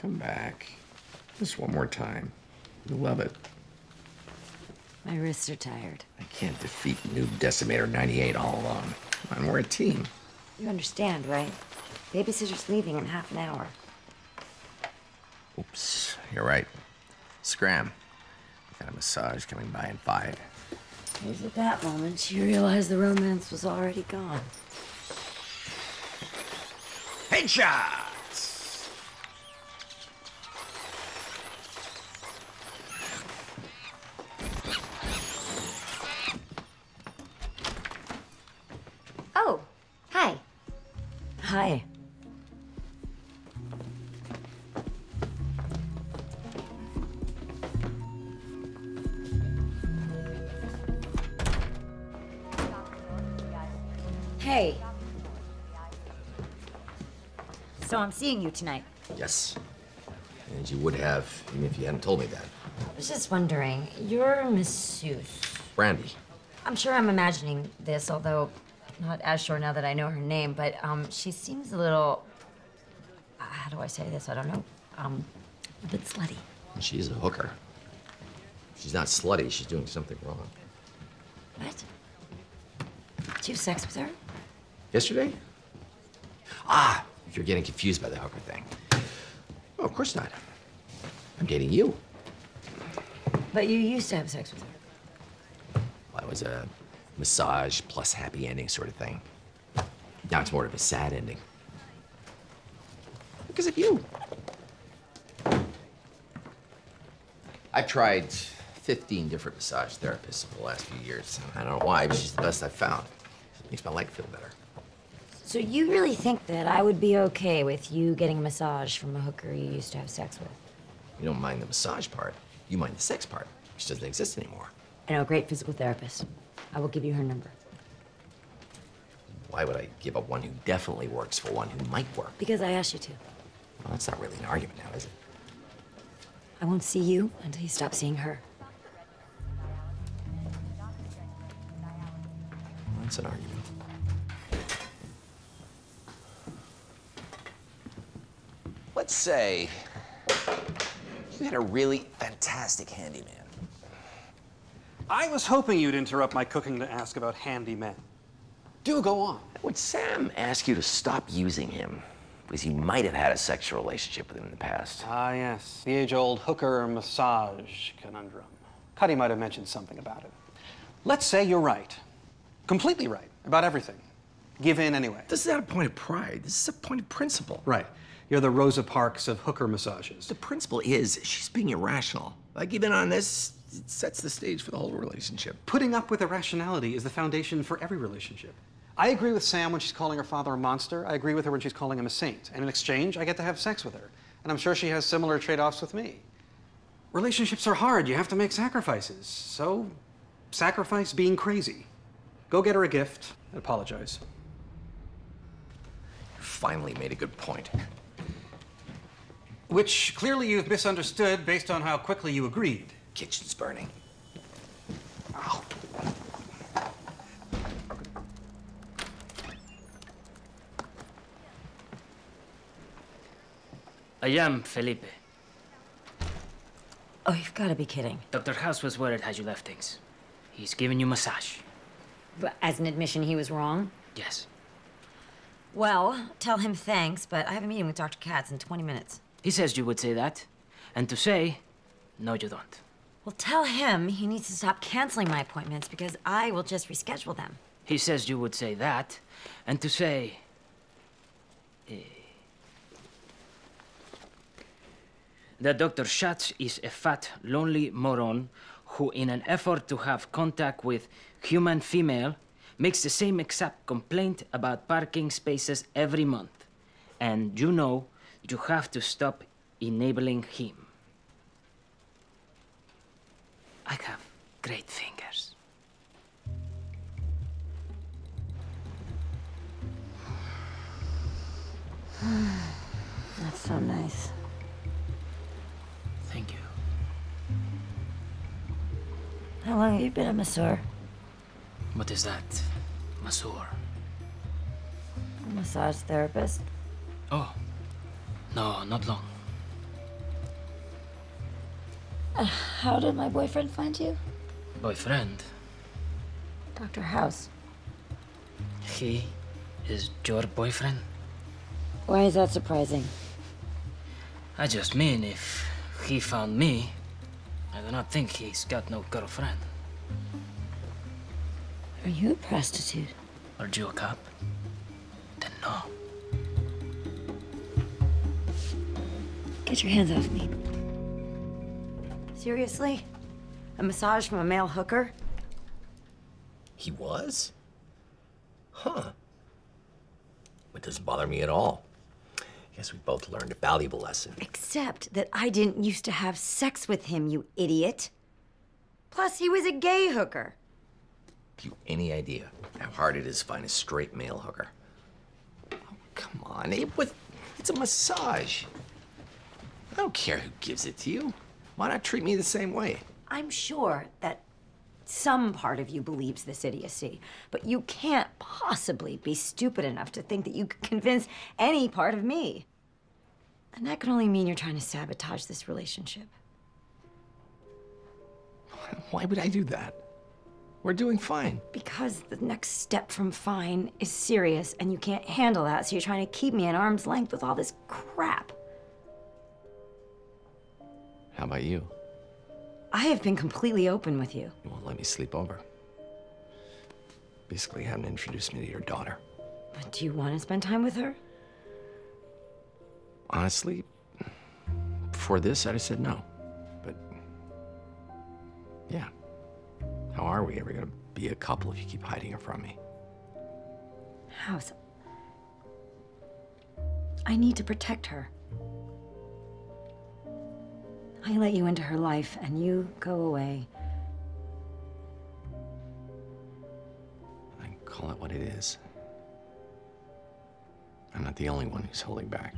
come back. Just one more time. You'll love it. My wrists are tired. I can't defeat new Decimator 98 all alone. Come on, we're a team. You understand, right? Babysitter's leaving in half an hour. Oops, you're right. Scram. Got a massage coming by in five. It was at that moment she realized the romance was already gone. Headshots! Hey. So I'm seeing you tonight. Yes. And you would have, even if you hadn't told me that. I was just wondering, your masseuse. Brandy. I'm sure I'm imagining this, although not as sure now that I know her name, but um, she seems a little. uh, How do I say this? I don't know. Um, a bit slutty. She's a hooker. She's not slutty, she's doing something wrong. What? Did you have sex with her? Yesterday? Ah, you're getting confused by the hooker thing. Oh, of course not. I'm dating you. But you used to have sex with her. Well, it was a massage plus happy ending sort of thing. Now it's more of a sad ending. Because of you. I've tried 15 different massage therapists over the last few years. I don't know why, but she's the best I've found. makes my leg feel better. So you really think that I would be okay with you getting a massage from a hooker you used to have sex with? You don't mind the massage part, you mind the sex part, which doesn't exist anymore. I know a great physical therapist. I will give you her number. Why would I give up one who definitely works for one who might work? Because I asked you to. Well, that's not really an argument now, is it? I won't see you until you stop seeing her. Well, that's an argument. Say you had a really fantastic handyman. I was hoping you'd interrupt my cooking to ask about handyman. Do go on. Would Sam ask you to stop using him? Because he might have had a sexual relationship with him in the past. Ah, yes. The age old hooker massage conundrum. Cuddy might have mentioned something about it. Let's say you're right. Completely right about everything. Give in anyway. This is not a point of pride. This is a point of principle. Right. You're the Rosa Parks of hooker massages. The principle is she's being irrational. Like, even on this, it sets the stage for the whole relationship. Putting up with irrationality is the foundation for every relationship. I agree with Sam when she's calling her father a monster. I agree with her when she's calling him a saint. And in exchange, I get to have sex with her. And I'm sure she has similar trade offs with me. Relationships are hard. You have to make sacrifices. So, sacrifice being crazy. Go get her a gift and apologize. You finally made a good point. Which clearly you've misunderstood based on how quickly you agreed. Kitchen's burning. I am Felipe. Oh, you've got to be kidding. Dr. House was worried how you left things. He's giving you massage. But as an admission, he was wrong? Yes. Well, tell him thanks, but I have a meeting with Dr. Katz in 20 minutes. He says you would say that. And to say, no, you don't. Well, tell him he needs to stop canceling my appointments because I will just reschedule them. He says you would say that. And to say, eh, that Dr. Schatz is a fat, lonely moron who, in an effort to have contact with human female, makes the same exact complaint about parking spaces every month. And you know you have to stop enabling him. I have great fingers. That's so nice. Thank you. How long have you been a masseur? What is that? Masseur. A massage therapist? Oh, no, not long. Uh, how did my boyfriend find you? Boyfriend, Dr. House. he is your boyfriend? Why is that surprising? I just mean if he found me, I do not think he's got no girlfriend. Are you a prostitute? Are you a cop? Then no. Get your hands off me. Seriously? A massage from a male hooker? He was? Huh. It doesn't bother me at all. I guess we both learned a valuable lesson. Except that I didn't used to have sex with him, you idiot. Plus, he was a gay hooker. Have you any idea how hard it is to find a straight male hooker? Oh, come on, it was, it's a massage. I don't care who gives it to you. Why not treat me the same way? I'm sure that some part of you believes this idiocy, but you can't possibly be stupid enough to think that you could convince any part of me. And that can only mean you're trying to sabotage this relationship. Why would I do that? We're doing fine. Because the next step from fine is serious, and you can't handle that, so you're trying to keep me at arm's length with all this crap. How about you? I have been completely open with you. You won't let me sleep over. Basically, haven't introduced me to your daughter. But do you want to spend time with her? Honestly, before this, I'd have said no. But, yeah. How are we ever gonna be a couple if you keep hiding her from me? House. I need to protect her. I let you into her life, and you go away. Then call it what it is. I'm not the only one who's holding back.